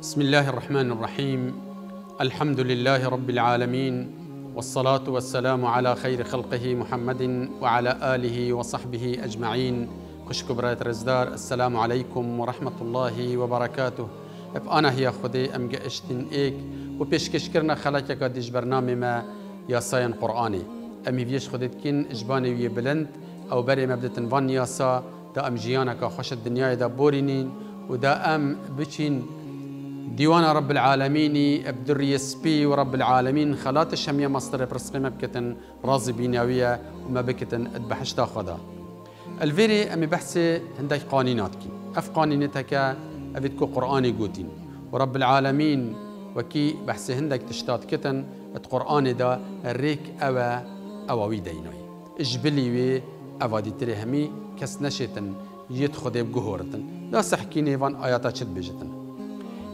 بسم الله الرحمن الرحيم. الحمد لله رب العالمين والصلاة والسلام على خير خلقه محمد وعلى آله وصحبه أجمعين. خوش كبرات رزدار السلام عليكم ورحمة الله وبركاته أنا هي خدي أم اشتن إيك وبيشكش كرنا خلاك قديش برنامج ما ياساين قرآني أمي بيش خدت كين إجباني وي بلند أو بري مبدة فان ياسا دا أم جيانك خوش الدنيا دا بورينين ودا أم بچين ديوان رب العالمين أبدر يسبي ورب العالمين خلات الشمية مصدر برسقي مبكتن رازي بيناوية وما بكتن أدبحشتا خدا. الفيري أمي بحثي هندك قانيناتكي أف قانينتك ابيتكو قرآني قوتين. ورب العالمين وكي بحثي هندك تشتات كتن القرآن دا الريك أوا اووي دينوي. إجبلي وي اوادي تري همي كس نشتن يد خدي بجهورتن لا سحكيني فان آياتا شد بجتن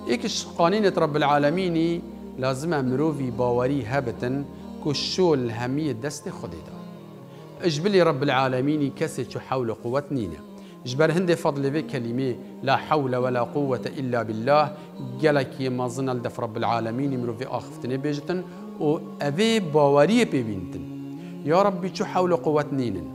إيكش قانين رب العالمين لازم مروفي باوري هبتن كشول همية دست خدي دا اجبلي رب العالمين كسي حول قوة نينا جبر هند فضل في كلمة لا حول ولا قوة إلا بالله. جلك ما ظن الدف رب العالمين مروفي آخفتني بيجتن و أبي باوري ببينتن يا ربي شو حول قوة نينن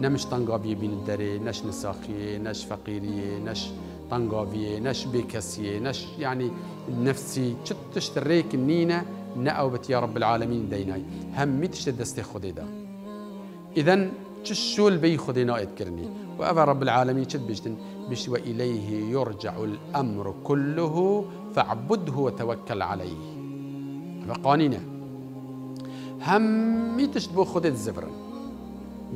نمش تنقابي بين الدري نش نساخي نش فقيري نش طنقافية نش بكسية نش يعني نفسي تشتريك نينا نأوبت يا رب العالمين ديناي. هم تشتد دستي خديدا إذن تشول بي خدينا اذكرني وأبا رب العالمين شد بجتن بش وإليه يرجع الأمر كله فاعبده وتوكل عليه. فقانينا هم تشتبو خديد زفرا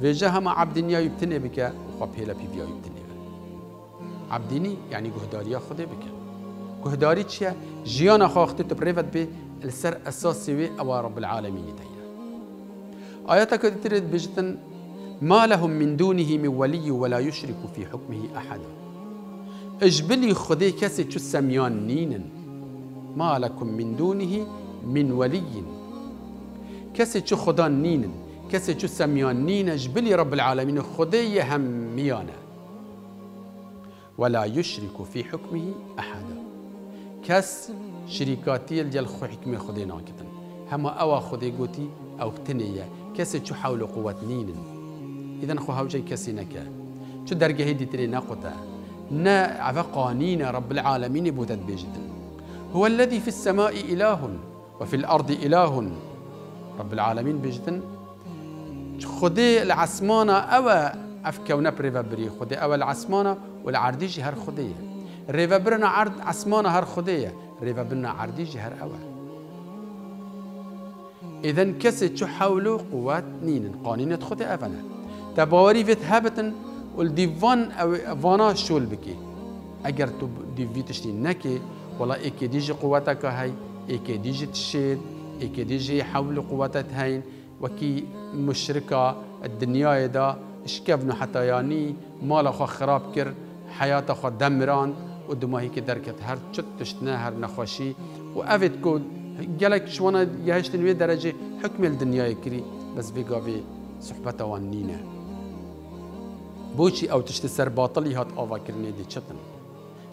فيجا هم عبد يبتني بك وخبيلا بيبيا يبتني عبدینی یعنی گهداری خدا بکن گهداری چیه؟ جیان خواهد تو بریفت به السر اساسی و أو رب العالمین دینا آیات که ترید بجتن ما لهم من دونه من ولي ولا يشرك في حكمه أحدا اجبلي خدي كسي چو سميان نينن ما لكم من دونه من ولي كسي چو خدا نينن كسي چو سميان نين اجبلي رب العالمين خدي هم ميانا ولا يشرك في حكمه أحدا كس شركاتي الجل خو حكمة خدينا كتن هما أوا خدي قوتي أو تنية كس شو حول قوة نين إذا خو هاوجي كسي نكا شو درجة هدي تري ناقطة نا عفا قانين رب العالمين بودت بيجدن هو الذي في السماء إله وفي الأرض إله رب العالمين بيجدن خدي العسمانة أوا اف كونا بري خدي أول عسمانه والعرديجي هر خديه ريفا برنا عرض عسمانه هر خديه ريفا برنا عرديجي هر أول. اذا كسي شو حولو قوات نين قانين خدي افنا تباوري فيت هابتن والديفان أو فانا شول بكي. اگر تو ديفي تشتي نكي والله ايكي ديجي قواتك هاي ايكي ديجي تشيد ايكي ديجي حول قواتك هاين وكي مشركة الدنيا دا شكفنا حتى يعني مال خو خراب كر حياة خو دمران ودما هيك دركت. هر چت تشتنا هر نخوشي. وأفت كود جالك شوانا يهشتن وي درجة حكم الدنيا يكري بس بيقا في صحبة وانينا بوشي أو تشتي سر باطلي هات آوا كرني دي چتن؟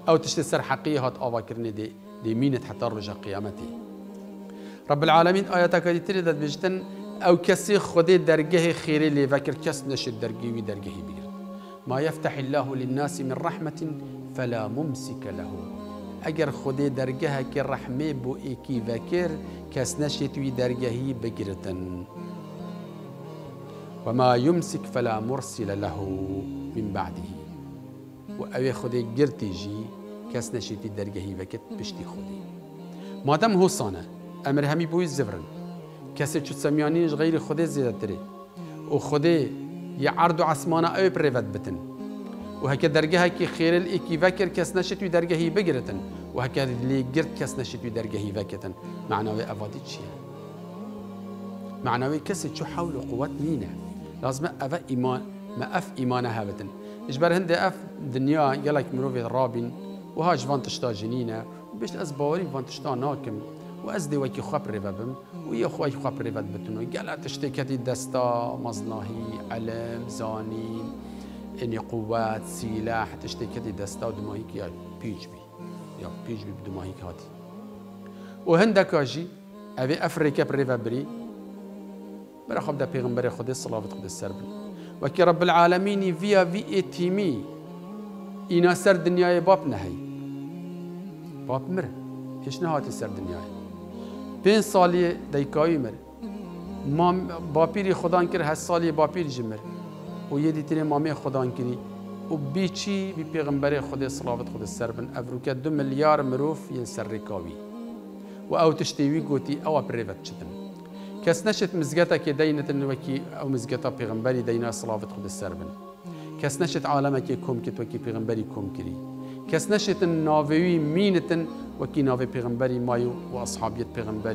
أو تشتي سر حقيقي هات آوا كرني دي دي مينت حتى رجع قيامتي رب العالمين آياتك دي تريد بيجتن أو كسي خدي درجه خيري اللي فكر كس نشد درجه ودرجه بير ما يفتح الله للناس من رحمة فلا ممسك له. خدي درجه كي رحمه بو إيكي كس نشد وي درجه بقرتن وما يمسك فلا مرسل له من بعده. وأوي خدي قرتي جي كس نشد درجه وكت بشتي خدي ما دام هو صانه أمر همي بوي الزفرن کسی چو سمیانیش غیر خود زیده تری. و خود یه عرض و عسمانه أو پریوت بتن. و هکه درگه که خیر الاکی وکر کس نشد و درگهی بگیرتن و هکه لی گرد کس نشد و درگهی وکتن. معناوی اوادی چیه؟ معناوی کسی چو حول و قوت نینه. لازم اوه ایمان ما اف ایمانه هبتن اجبر هنده اف دنیا یلک مروفی رابین. و هاش وانتشتا جنینه. و بیشت از باوری وانتشتا ناکم. واز دی وکی خواب ریبم و یه خوای خواب ریبت بتونو گلا تشتکتی دستا مزناهی علم زانی اینی قوات سلاح. تشتکتی دستا دماهی که پیچ بی یا پیش بی بدماهی هاتی و هندک آجی اوی افریقا بریو بری برا خب ده پیغمبر خود صلوات خود سر بری و که رب العالمینی ویا وی ایتیمی اینا سر دنیای باب نهی باب مره هیچ نهاتی سر دنیای پین سالی دیکایی مره ما باپیری خدا کرد هست سالی باپیر جمر و یه دیتری مامی خدا کری و بیچی بی پیغمبر خود صلوات خود سر بن. افروکه دو ملیار مروف ین سر رکاوی و او تشتیوی گوتی او پریوت چدن کس نشت مزگتا که دینت وکی او مزگتا پیغمبری دینا صلوات خود سر بن. کس نشت عالمه که کم کت وکی پیغمبری کم کری کس نشت ناوی مینتن وکی ناوی پیغمبری مایو و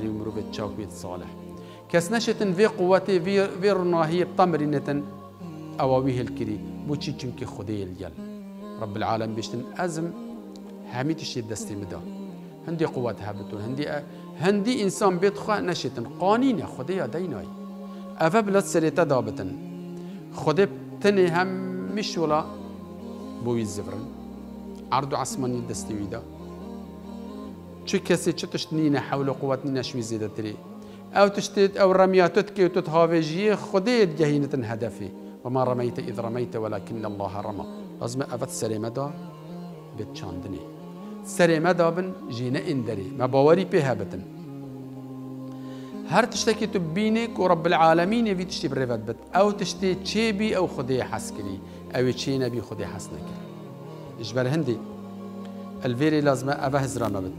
و مروفت چاکویت صالح. کس نشتن في قوتي في في رناهي طمرنة أواويه الكري. بوشي چونك خدي اليل رب العالم بيشتن أزم همي تشي دستي مدا هابتون هندي هندي إنسان بيتخوا نشتن قانين خدي ديناي أفا بلاد سريتا دابتن. خدي تني هم مش ولا بوي الزفرن. عرض عصماني دستي چه کسی چه تشتنینه حول قوت نینه شوی زیده تری؟ أو تشتت أو رمياتك وتتهافجي خديت جهينة هدفي وما رميت إذ رميت ولكن الله رمى لازم أفت سريمة دا بتشاندني سريمة دا بن جينا اندري ما باوري بها بتن. هر تشتكي تبينك ورب العالمين يبي تشتي بريفت بت أو تشتي تشيبي أو خدي حسكري أو تشي نبي خدي حسنك اجبر هندي الفيري لازم افهز رامبت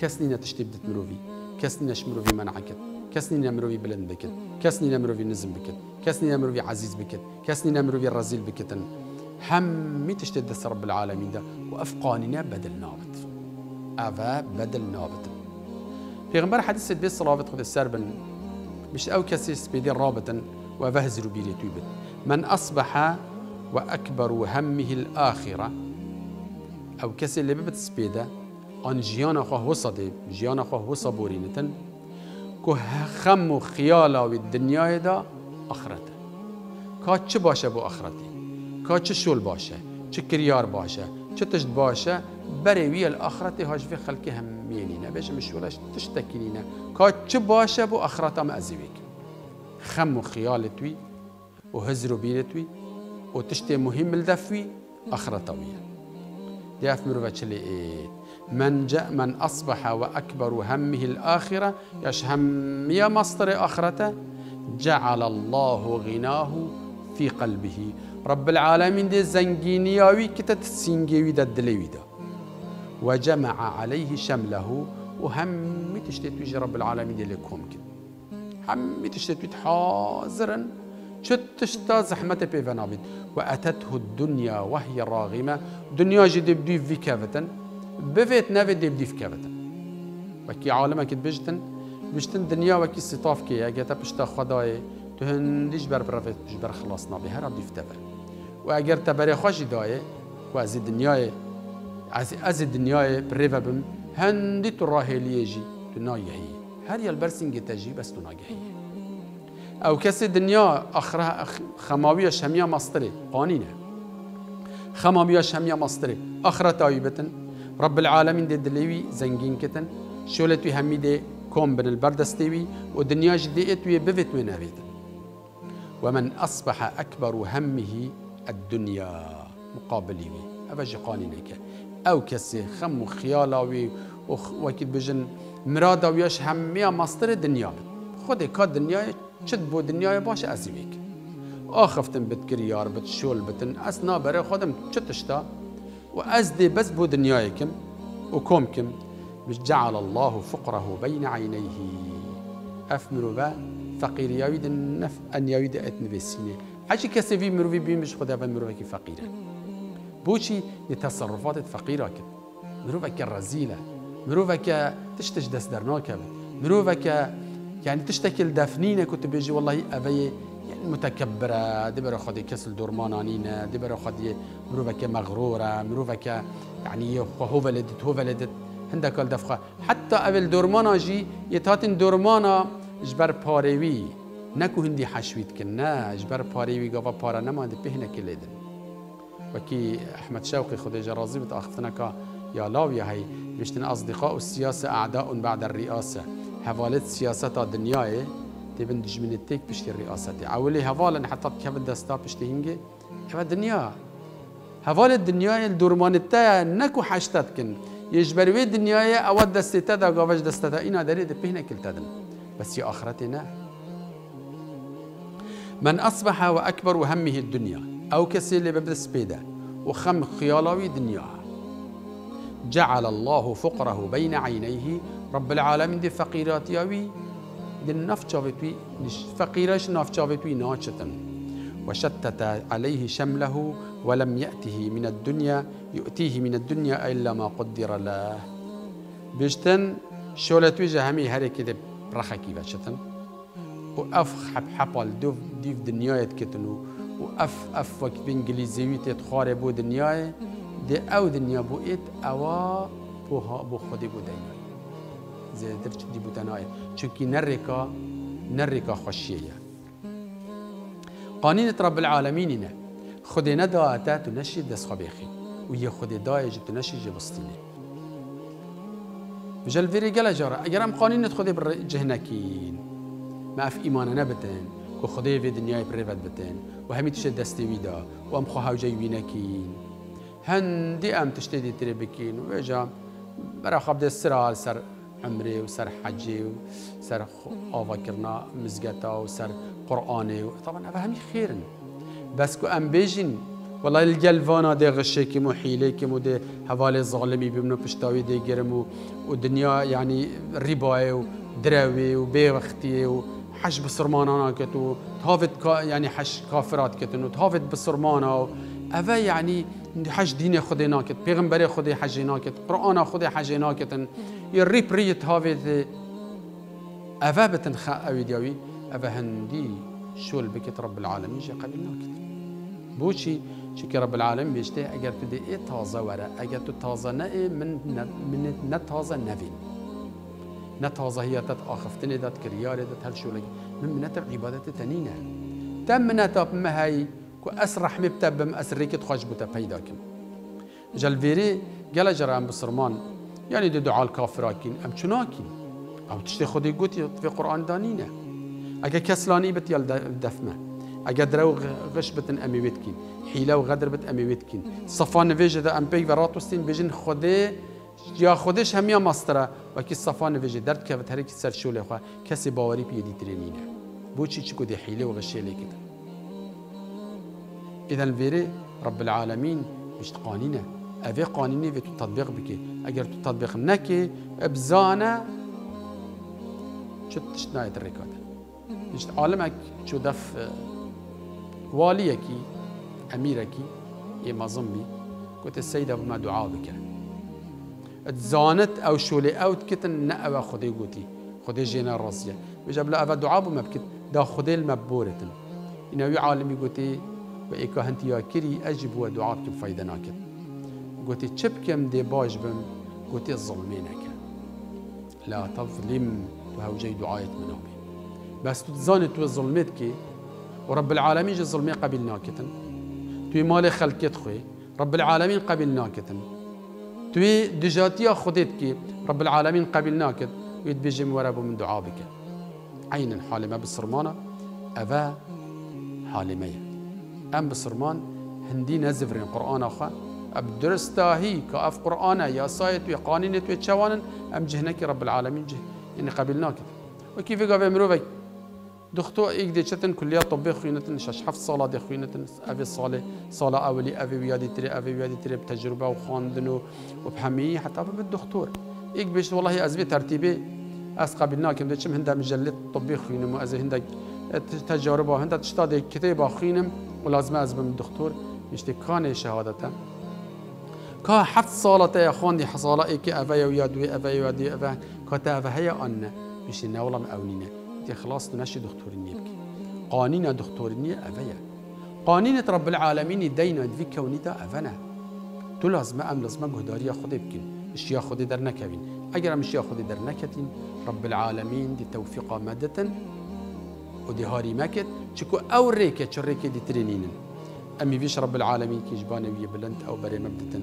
بت كسني تشتي بدت مروفي. كسني نشمروفي منعكت کس نی نمروی بلند بکن کس نی نمروی نزم بکن کس نی نمروی عزیز بکن کس نی نمروی رزیل بکتن همي تشتد دست رب العالمين ده. وأفقاننا بدل نابت. أفا بدل نابت. پیغمبر حديث بيت صلوات خد السربن مش أو كسيس بيدين رابطا وفهزر بيري توبت من أصبح وأكبر همه الآخرة. أو كسي اللي ببت سبيدا أن جيانا خواه وصدي جيانا خواه وصبورينتن که خم و خیال و دنیای دا آخرته که چه باشه با آخرتی؟ که چه شول باشه؟ چه کریار باشه؟ چه تشت باشه؟ برای وی الاخرت هاش في خلقه هم مينينا بيش مشولش تشتكينينا كا چه باشه بو آخرت هم ازيويك خم و خيال توي و هزر و بير توي و تشتي مهم الدفوي آخرت ويا دي افمرو بچلي إيه من جاء من أصبح وأكبر همه الآخرة يش يا مصدر آخرته جعل الله غناه في قلبه. رب العالمين دي زنجينياوي كتت سينجيوي دا وجمع عليه شمله وهم تشتت ويجي رب العالمين دي لكم كده. هم تشتت حاضرا شت تشتا زحمة بيفنابيد. وأتته الدنيا وهي راغمة. دنيا جدي بدي في كافتن بفيت نافي دي بديف كابتا وكي عالمك كت بجتن بجتن دنيا وكي ستاف كي اگه بشتا خدای تو هندیش بر برافت بر خلاص نابی هر دیف تبر و اگر تبری خوشی دایه و از دنیای از از دنیای بریو بم هندی تو راهلیه جی تو ناگهی. هر یال برسینگ تجی بس تو ناگهی. أو کسی دنیا آخره خماوی شمیا مصدره قانینه. خماوی شمیا مصدره اخره تایبتن رب العالمين دلوي زنجين كتن شولتوي همي دي كوم بن البردستوي ودنيا جدي اتوي بفت من ومن أصبح أكبر همه الدنيا مقابلي أبجي قانينك أو كسي خم خيالاوي وكيد بجن مرادا وياش همية مصدر الدنيا خودي كا دنيا چد بو دنيا باش أزيويك. آخفتن بتكريار بتشول بتن أسنا بري خودم چتشتا. وأزدي بس بو دنيايكم وكومكم مش جعل الله فقره بين عينيه. أفمرو با فقير يريد النف أن يريد أتنفسينه عشي كسفي مروفي بي مش خدا مروفي فقيرة. بوشي لتصرفات فقيرة كده مروفك الرزيلة مروفك تشتش دس درناك مروفك يعني تشتكي الدفنينة كنت بيجي والله أبي متكبرة دبر خدي كسل دورمانانينا دبر خدي مروفك مغرورة مروفك يعني هو ولدت هو ولدت. هندك الدفقة حتى قبل دورمانا جي يتاتن دورمانا جبر باريوي نكو هندي حشويت كنا جبر باريوي قبا بارا نما دي بهنا كليدن وكي أحمد شوقي خدي جرازي بتاخذنا كا يا لاوية هي بيشتن أصدقاء السياسة أعداء بعد الرئاسة. هفالت سياسة دنياي. تبن دجمنتك بشتي الرئاسة عولي هفالا حتى كيف الدستا بشتي هنجي كيف الدنيا؟ هفال الدنيا الدورمانتا نكو حشتتكن يجبروي الدنيا أود دستتا دا قافش دستتا إنا داري دبهنا كلتدن بس يا آخرتنا. من أصبح وأكبر همه الدنيا. أو كسي اللي ببدأ سبيدا. وخم خيالاوي دنيا. جعل الله فقره بين عينيه. رب العالمين دي فقيرات ياوي دي نف جاوتوي فقيرش نف جاوتوي ناچتن. وشتت عليه شمله ولم يأته من الدنيا يؤتيه من الدنيا إلا ما قدر له. بيشتن شولتوي جهمي هري كده رخكي بشتن وأف حب حبال دوف ديف دنيا كتنو وأف أف وقت بإنجليزي تخاري بو دنيا دي أو دنيا بو إت أوا بوها بو خودي بو دنيا زيادر دي بو دنيا چونكي نركا نركا خشية قانين رب العالمين خودي ندا أتا تنشي دس خبيخي. ويا خودي دا يجب تنشي جبستيني. بجل فيري قال جارة أجر أم قانين خودي برجهنكين ما في إيماننا بتن كو خدای في دنیای پریفت بتن و همی تشت دستی ویدا و ام خواه جای وینکین هندی ام تشتی دی تری بکین و اجا برا سر عمري وسر حجي وسر آوا كرنا مزقتا وسر قرآني طبعا هذا خير بس كو ام بيجين والله الجلفانا دي غشيكي مو حيليكي مو دي هوالي ظالمي بمنو بشتاوي دي جرمو ودنيا يعني رباي ودراوي وبيوختي حش بسرمانا كتو تهافت كا يعني حش كافرات كتنو تهافت بسرمانا أفا يعني حج دين خدي ناكت بيغمبري خدي حجي ناكت قرآن خدي حجي ناكت يريب ريت هافت أفا بتنخا أوي ديوي أفا هندي شول بكت رب العالمين جي قبل ناكت بوشي شكي رب العالمين بيشتي أجر تدي إيه تازة ورا أجر تازة نئي من من نتازة نفين نتازه هي تت آخفتني دات كرياري دات هل شو من منتب عبادة تنينة تم منتب ما کو ئەس ڕەحمی بتە بم ئەسرێکت خۆش بووتە پەیداکەم. جەلڤێری گەلە جەرە ئەم بسرمان یعنی دو دوعاال کافراکین ئەم چناکین او تشتی خودی گوتی فێ قورآاندانینە. ئەگە کەسلانی بت یال دەفمە. ئەگە درە و غش بتن ئەمیوێتکین حیلە و غەدر بت ئەمیوێتکین سەفان نوێژەدا ئەم پێی بەڕاتوستین بژین خودێ یا خودش همیا ماسترا و کی صفان وجدن هەمیە که وەکی سەفان نوێژێ دەردکەوت هەرێکی سەرشولێخوا کەسی باوەری پێدی ترێنینە بۆچی چ کودی حیله و غەشێلێکی دە إذا ویری رب العالمین مش قانینه اوی قانینی و تو تطبیق بکی اگر تو تطبیق نکی ابزانه چه تشناید رکاته مش عالمك شو دف واليكي أميركي يا مظمي كنت السيدة بما دعاء بك. تزانت أو شولي أو تكتن نأوا خدي قوتي. خدي جينا راسيا بجاب لا دعاء ما بكت دا خدي المبورتن إنه يعالمي قوتي. وإيكا هنتي يا كري أجب ودعاءك فايدة ناكت قوتي تشبكم دي باج بم قوتي الظلمينك لا تظلم وهوجي دعاية منامي بس تزانت وظلمتك ورب العالمين جي ظلمي قبل ناكتن. توي مالي خلقت خوي رب العالمين قبل ناكتن. توی دجاتیا خودت کی رب العالمین قبل ناکد وید بجم ورابو من دعا عين حالمه بسرمانة أفا حالمه أم بسرمان هندی نزفرین قرآن آخوا أب درستاهی که آف قرآن یا سایت و قانین تو چوانن أم جهنك رب العالمين جه يعني قبلناك وكيف قال مروفي دختو ایک دی چتن کلیات طبی خوینتن شش هفت ساله دی خوینتن اوی ساله ساله اولی اوی ویادی تری اوی ویادی تری بتجربه و خواندن و بحمی حتی به دکتر ایک والله از بی ترتیبی از قبل ناکم دی چم هنده مجله طبی خوینم و از هنده تجربه هنده تشتاد کتاب خوینم. و لازم از بم دکتر مشتی کان شهادته. که هفت ساله تا خواندی حصاله ای که اوی ویادی اوی ویادی اوی که تا اوی هیا آن مشتی نولم اونینه دي خلاص تنشي دكتورينية بكي قانين دكتورينية أفيا قانين رب العالمين دينا في كونيتا أفنا تو لازم أم لازم جهداريا خدي بكين اشياء خدي در نكبين اگر ام اشياء خدي در نكتين رب العالمين دي توفيق مادة ودي هاري مكت شكو أو ريكة شو ريكة دي ترينين أمي بيش رب العالمين كي جباني بلند أو بري مبدة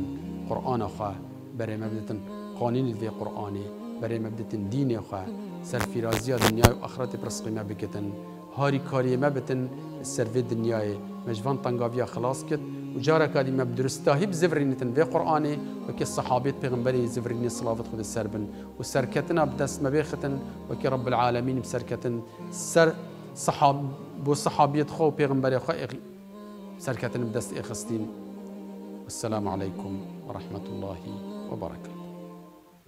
قرآن اخا برای مبدتن قانون الوی قرآنی برای مبدتن دین خواه سرفیرازی دنیا و آخرت پرسقی ما بکتن هاری کاری ما بتن سرفی دنیای مجوان تنگاویا خلاص کت و جارا کاری ما بدرستاهی بزفرینتن وی قرآنی و که صحابیت پیغمبری زفرینی صلافت خود سربن. و سرکتنا بدست مبیختن و که رب العالمین بسرکتن. سر صحاب بو صحابیت خو پیغمبری خو سركتن بدست إخستين والسلام عليكم ورحمة الله وبركاته